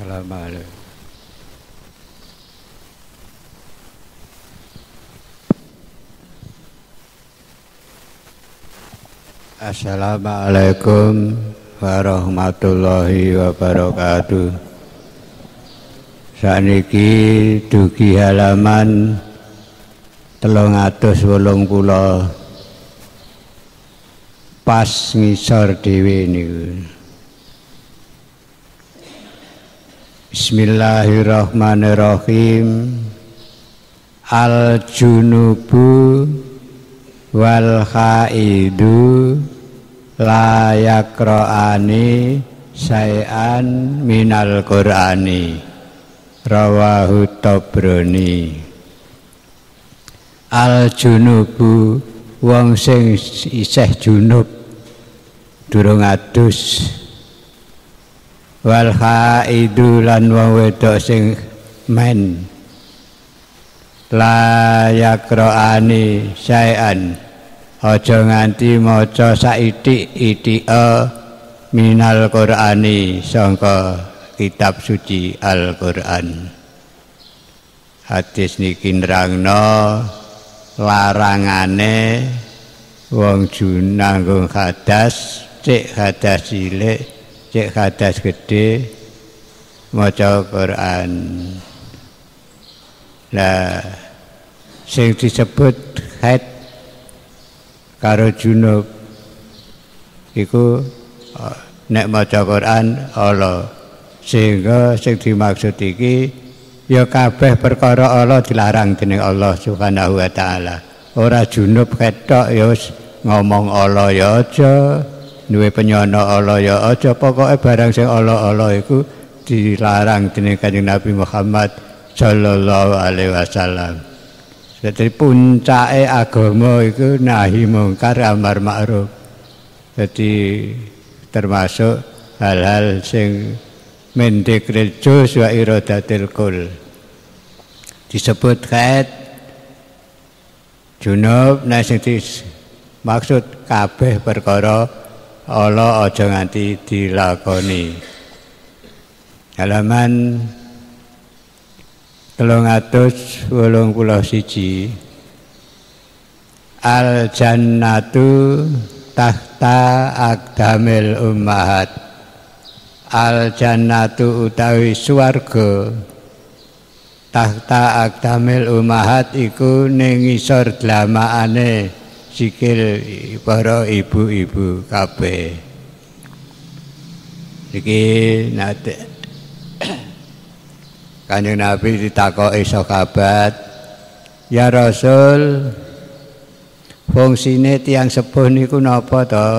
السلام عليكم Assalamualaikum warahmatullahi wabarakatuh. Saniki dugi halaman 380 pas ngisor dhewe niku. Bismillahirrahmanirrahim. Al junubu wal khaidu la sayan minal qur'ani. Rawahu Al junubu wong sing isih junub durung adus wal haidu lan wong wedok sing men. La yakraani sayan aja nganti maca saitik itika minal qur'ani sangka kitab suci Al-Qur'an. Hadis niki nerangno larangane wong junanggung hadas cek hadas cilik cek hadas gede maca Quran. Lah sing disebut haid karo junub iku eh, nek maca Quran Allah sehingga sing dimaksud iki ya kabeh perkara Allah dilarang dening Allah Subhanahu wa taala. Ora junub ketok ya ngomong Allah ya aja duwe penyono Allah ya aja pokoke barang sing Allah-Allah iku dilarang dening Kanjeng Nabi Muhammad sallallahu alaihi wasallam. Jadi puncake agama iku nahi mungkar amar ma'ruf. Jadi termasuk hal-hal sing mendek rejus wa iradatil kul. Disebut kait junub nah maksud kabeh perkara Allah aja nganti dilakoni. Halaman telung atus wolong puluh siji. Al jannatu tahta akdamil ummahat. Al jannatu utawi swarga. Tahta akdamil ummahat iku ning isor dlamaane sikil para ibu-ibu kabeh. Iki nate Kanjeng Nabi ditakoki sahabat, "Ya Rasul, fungsine tiang sepuh niku napa to?"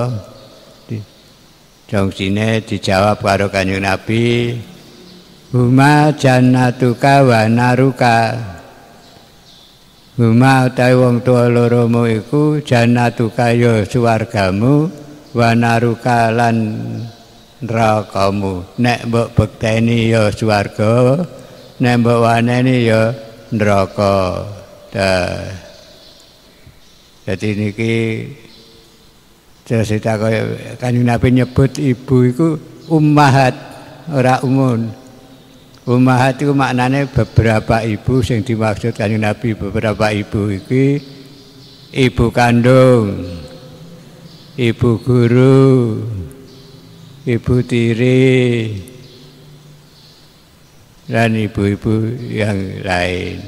Fungsine dijawab karo Kanjeng Nabi, "Huma jannatuka wa naruka." Huma utawi wong tua loromu iku jannatu kaya suwargamu wa naruka lan nerakamu. Nek mbok bekteni ya suwarga, nek mbok waneni ya neraka. Dah. Jadi niki cerita kaya kanjeng Nabi nyebut ibu iku ummahat ora umun. Umahat itu maknanya beberapa ibu yang dimaksud kanjeng Nabi beberapa ibu iki ibu kandung, ibu guru, ibu tiri, dan ibu-ibu yang lain.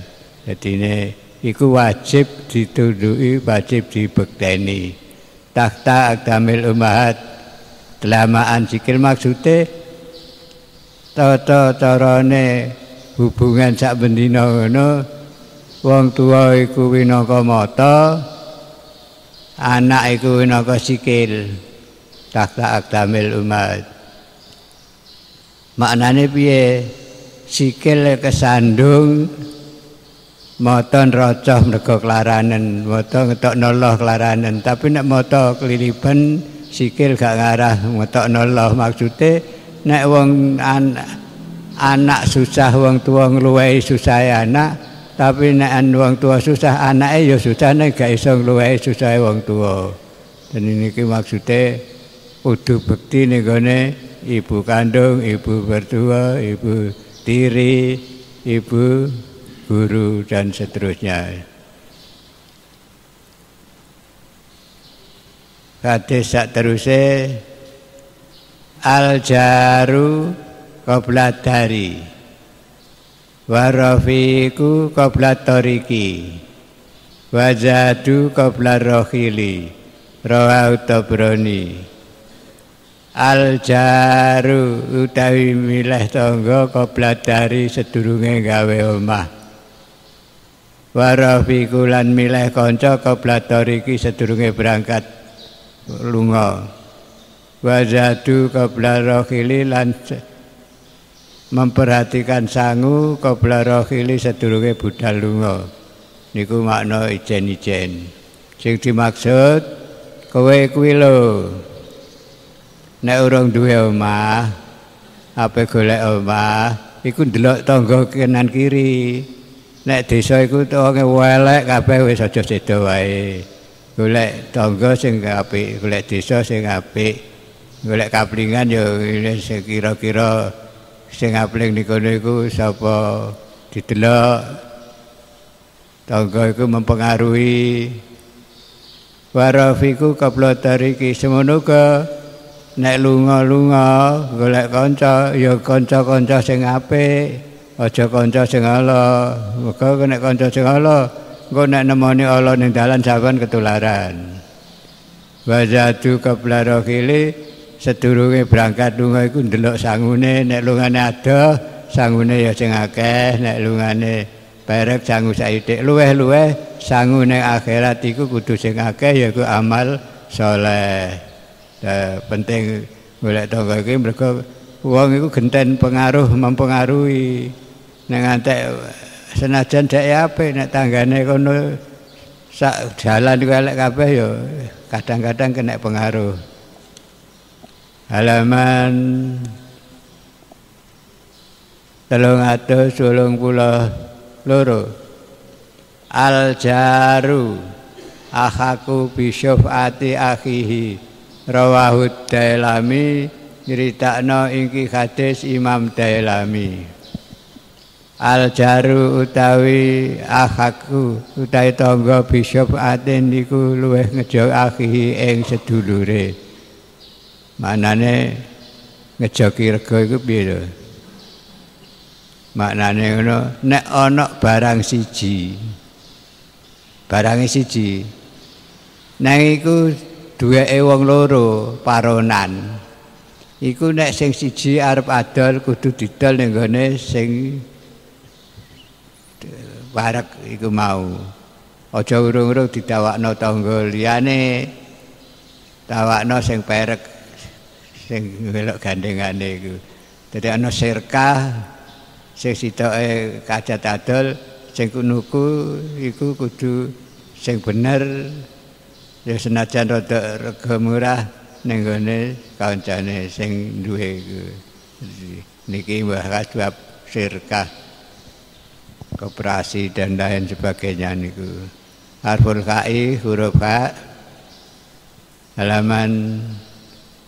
Jadi ini itu wajib ditunduki, wajib dibekteni. Takhta akdamil umahat telamaan sikil maksudnya tata carane hubungan sak bendina ngono wong tuwa iku winaka mata anak iku winaka sikil. Tahta akdamil umat. Maknane piye? Sikil kesandung mata nrocoh mergo klaranen mata ngetok noloh klaranen tapi nek mata keliliban sikil gak ngarah ngetok noloh maksudnya nek wong an, anak susah wong tua ngluwehi susah anak tapi nek wong tua susah anake ya susah nek gak iso ngluwehi susah wong tua dan ini maksude kudu bekti ning ibu kandung, ibu bertua, ibu tiri, ibu guru dan seterusnya. Hadis sak teruse al jaru qabla dari warafiku qabla tariki wajadu qabla rohili rawahu al jaru utawi milih tangga qabla dari sedurunge gawe omah warafiku lan milih kanca qabla tariki sedurunge berangkat lunga wajadu qabla rohili lan memperhatikan sangu qabla rohili sedurunge budal lunga. Niku makna ijen-ijen. Sing dimaksud kowe kuwi lho. Nek urung duwe omah ape golek omah iku ndelok tangga kanan kiri. Nek desa iku wong elek kabeh wis aja sedo wae. Golek tangga sing apik, golek desa sing apik, golek kaplingan ya kira-kira sing apling niku niku sapa didelok. Tangga iku mempengaruhi. Warafiku kabla tariki semono ke nek lunga-lunga golek kanca ya kanca-kanca sing apik aja kanca sing ala. Muga nek kanca sing ala engko nek nemoni Allah ning dalan saban ketularan. Wajadu kablaro kili sedurunge berangkat lunga iku ndelok sangune nek lungane ada sangune ya sing akeh nek lungane perek sangu saithik luweh-luweh sangu ning akhirat iku kudu sing akeh yaiku amal saleh penting golek tangga iki mergo wong iku genten pengaruh mempengaruhi. Nek ngantek senajan dek apik nek tanggane kono sak jalan iku elek kabeh ya kadang-kadang kena pengaruh halaman telung atus sulung puluh loro. Al jaru akhaku bisyuf ati akhihi. Rawahud dailami nyeritakno ingki hadis imam dailami. Al jaru utawi akhaku utawi tangga bishop aten niku luweh ngejo akhi ing sedulure manane ngejoki rega iku piye lho maknane ngono nek ana barang siji barang siji nang iku duweke wong loro paronan. Iku nek sing siji arep adol kudu didol ning gone sing warek iku mau. Aja urung-urung didawakno tangga liyane tawakno sing perek sing welok gandengane iku. Dadi ana sirka sing sitoke kajat adol sing kunuku iku kudu sing bener. Ya senajan rada rega murah ning gone kancane sing duwe iku. Niki mbah kasbab sirkah koperasi dan lain sebagainya niku. Harful kai huruf K halaman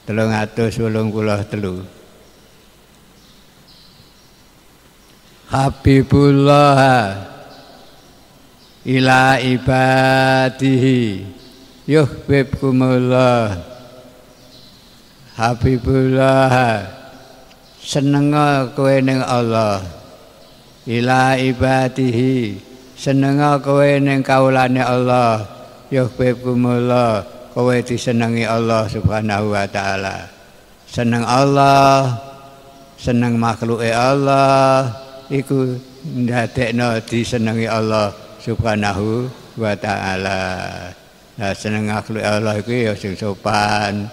telung atus ulung puluh telu. Habibullah ila ibadihi yuhibbukumullah Habibullah seneng kowe ning Allah. Ila ibadihi seneng kowe ning kaulane Allah. Yuhibbukumullah kowe disenengi Allah subhanahu wa taala. Seneng Allah seneng makhluke Allah iku ndadekno disenengi Allah subhanahu wa taala. Nah seneng makhluk Allah iku ya sing sopan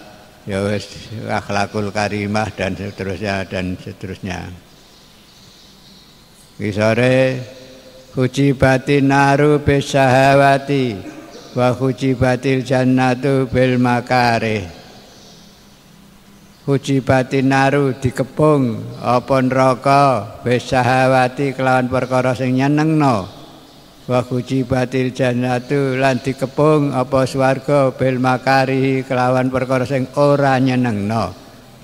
ya wis akhlakul karimah dan seterusnya dan seterusnya. Kisare hujibatin naru bisahawati wa hujibatil jannatu bil makare. Hujibatin naru dikepung apa neraka bisahawati kelawan perkara sing nyenengno. wa batil jannatu lan dikepung apa swarga bil makari kelawan perkara sing ora nyenengno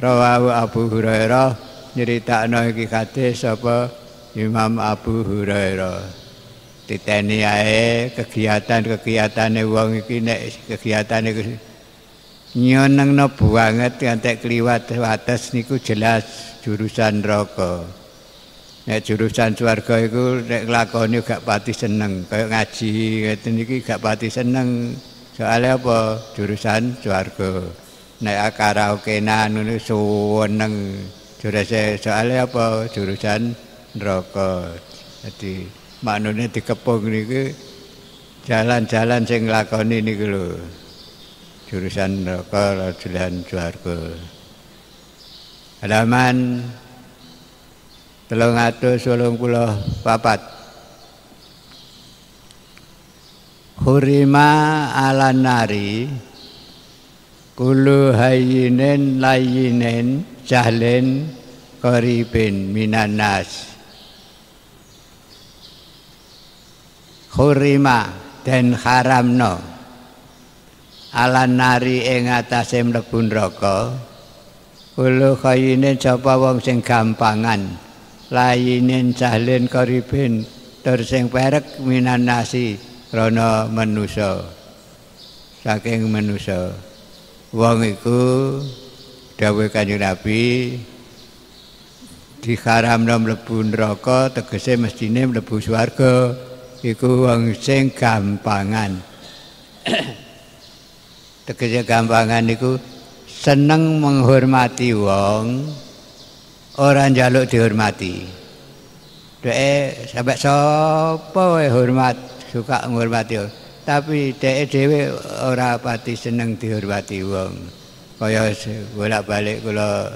rawahu Abu Hurairah nyeritakno iki hadis sapa Imam Abu Hurairah titeni ae kegiatan-kegiatane wong iki nek kegiatane nyenengno banget ngantek kliwat wates niku jelas jurusan neraka Nek jurusan swarga iku nek nglakoni gak pati seneng, kaya ngaji ngeten iki gak pati seneng. Soale apa? Jurusan swarga. Nek karaokean ngono seneng. Jurusan soale apa? Jurusan neraka. Dadi manune dikepung niku jalan-jalan sing nglakoni niku lho. Jurusan neraka, jurusan swarga. Halaman telung atus solong puluh papat Hurima ala nari Kulu hayinen layinen jahlen koribin minanas Hurima dan haramno ala nari ing atase mlebu neraka. Kulu hayinen sapa wong sing gampangan? Layinin jahlin koribin tur sing perek minan nasi rono manusa. Saking manusa. Wong iku dawuh kanjeng Nabi diharamno mlebu neraka tegese mestine mlebu swarga iku wong sing gampangan tegese gampangan iku seneng menghormati wong ora njaluk dihormati. Dek sampai sapa wae hormat, suka ngurmati. Tapi dek dhewe ora pati seneng dihormati wong. Kaya bolak-balik kula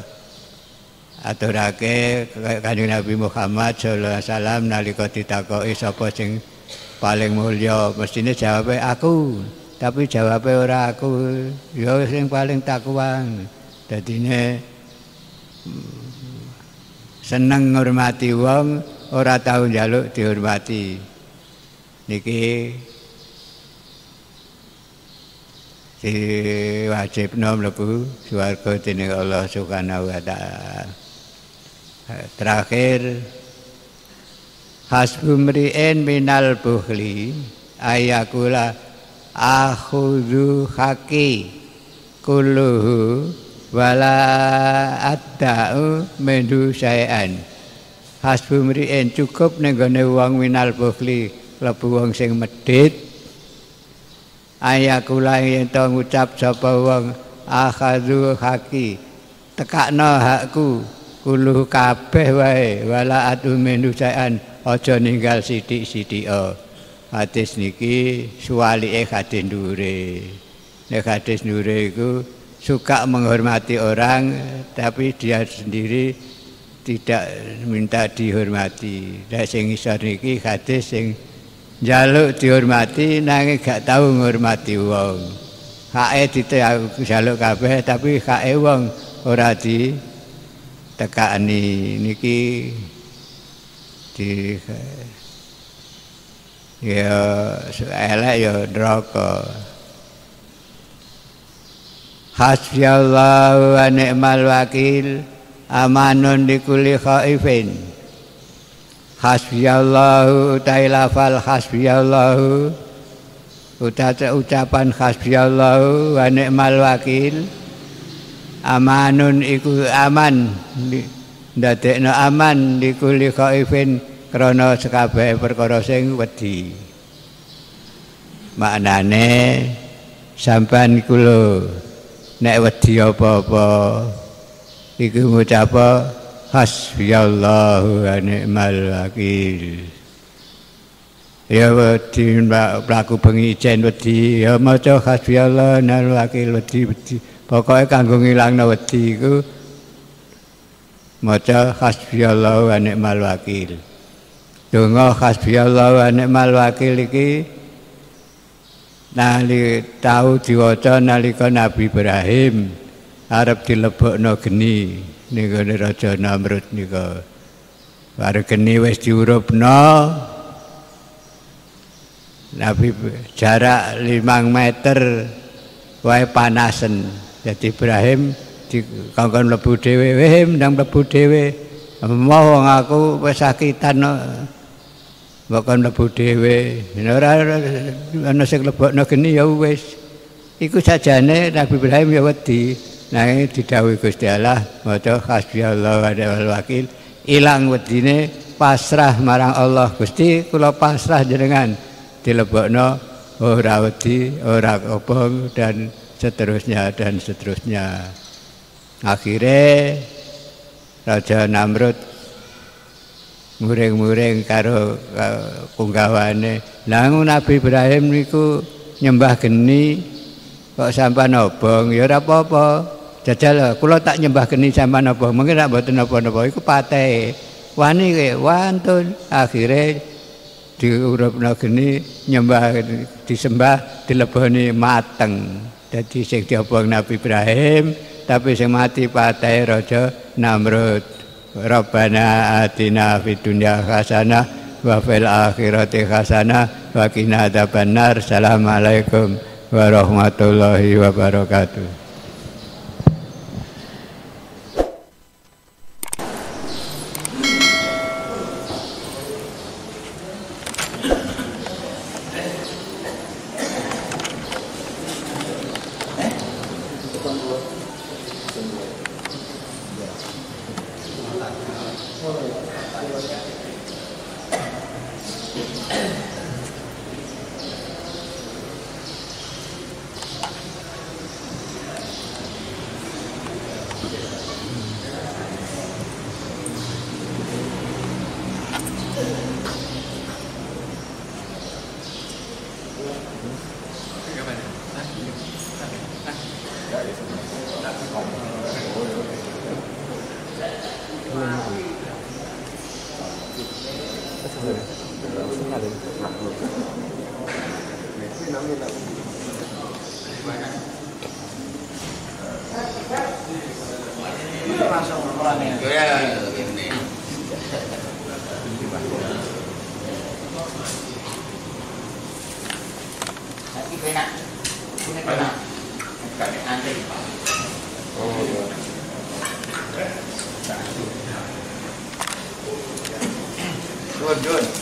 aturake kanjeng Nabi Muhammad sallallahu alaihi wasallam nalika ditakoki sapa sing paling mulya, mestine jawabe aku. Tapi jawabe ora aku, ya sing paling takwa. Dadine seneng ngurmati wong ora tau njaluk dihormati niki si wajib nom lebu swarga dening Allah Subhanahu wa taala terakhir hasbu mri'in minal bukhli ayakula akhudhu haki kulluhu wala adda'u mendu sayan hasbu mri'in cukup ning wong minal bukhli lebu wong sing medhit. Ayakula yen to ngucap sapa wong akhadhu haki tekakno hakku kuluh kabeh wae wala adu mendu sayan aja ninggal sithik-sithik hadis niki suwalike hadis ndure nek hadis ndure iku suka menghormati orang tapi dia sendiri tidak minta dihormati. Nek sing isor niki hadis sing njaluk dihormati nanging gak tahu ngurmati wong. Hake dijaluk kabeh tapi hake wong ora di tekani niki mati ya elek ya neraka. Hasbi Allah wa ni'mal wakil. Amanun di kulli khaifin. Hasbi Allah ta'ala fal hasbi ucapan hasbi Allah wa ni'mal wakil. Amanun iku aman. di, ndadekno aman likulli khaifin krana sekabeh perkara sing wedi. Maknane sampean kula nek wedi apa-apa iku ngucap hasbiyallahu wa ni'mal wakil. Ya wedi mlaku bengi jen wedi. Ya maca hasbiyallahu wa ni'mal wakil wedi wedi pokoke kanggo ngilangno wedi iku maca hasbiyallahu wa ni'mal wakil donga hasbiyallahu wa ni'mal wakil iki nali tau diwaca nalika Nabi Ibrahim arep dilebokno geni gone Raja Namrud nika. Bare geni wis diurupno Nabi jarak 5 meter wae panasen. Jadi Ibrahim dikongkon mlebu dhewe, "Weh, ndang mlebu dhewe." Mau wong aku wis sakitan mbok kon mlebu dhewe. Ora ana sing lebokno geni ya wis. Iku sajane Nabi Ibrahim ya wedi. Nanging didhawuhi Gusti Allah, maca hasbiyallahu wa ni'mal wakil. Ilang wedine pasrah marang Allah. Gusti kula pasrah jenengan dilebokno ora wedi, ora kobong dan seterusnya dan seterusnya. Akhirnya Raja Namrud muring-muring karo punggawane. Lah Nabi Ibrahim niku nyembah geni kok sampean obong ya ora apa-apa. Jajal kula tak nyembah geni sampean obong, mungkin rak mboten napa-napa iku pathe. Wani ke wantun akhire diurupna geni nyembah disembah dileboni mateng. Dadi sing diobong Nabi Ibrahim tapi sing mati Raja Namrud. Rabbana atina fid dunya hasanah wa fil akhirati hasanah wa qina adzabannar. Assalamualaikum warahmatullahi wabarakatuh. まだやっ？Masuk, ya, ya. Good, good.